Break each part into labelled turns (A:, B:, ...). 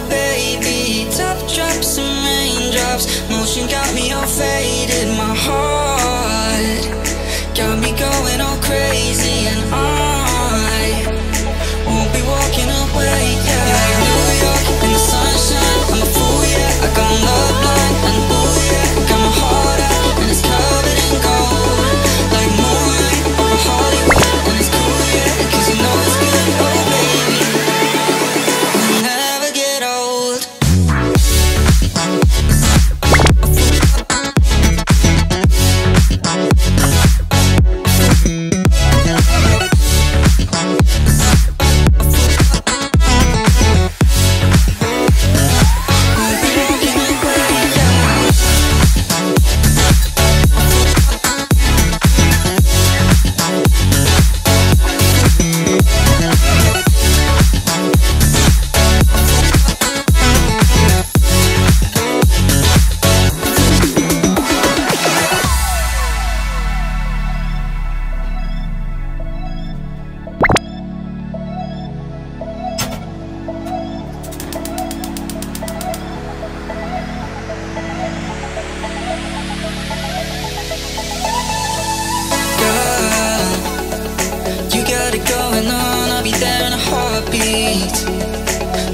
A: my baby. Tough drops and raindrops. Motion got me all faded. My heart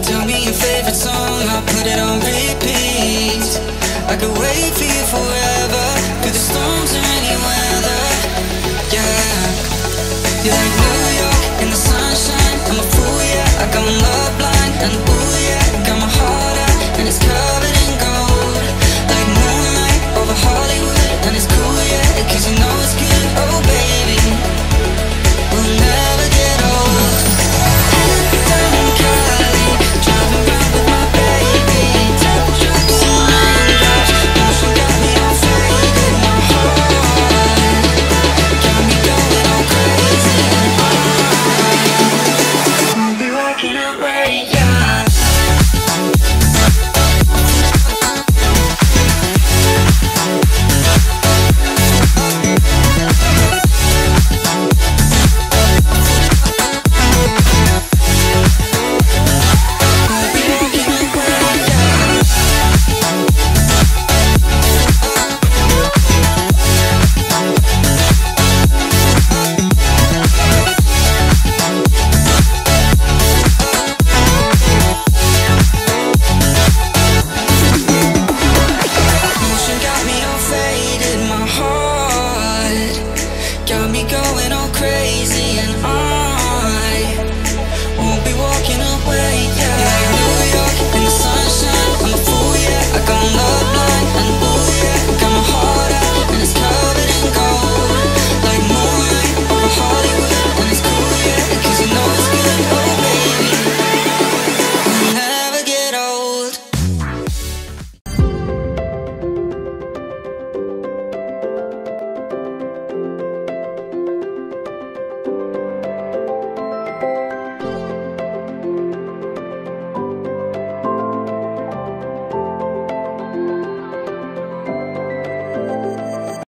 A: Tell me your favorite song, I'll put it on repeat. I could wait for you forever Through the storms or any weather. Yeah. You're like New York in the sunshine. I'm a fool, yeah, I'm love blind And ooh, yeah, got my heart out And it's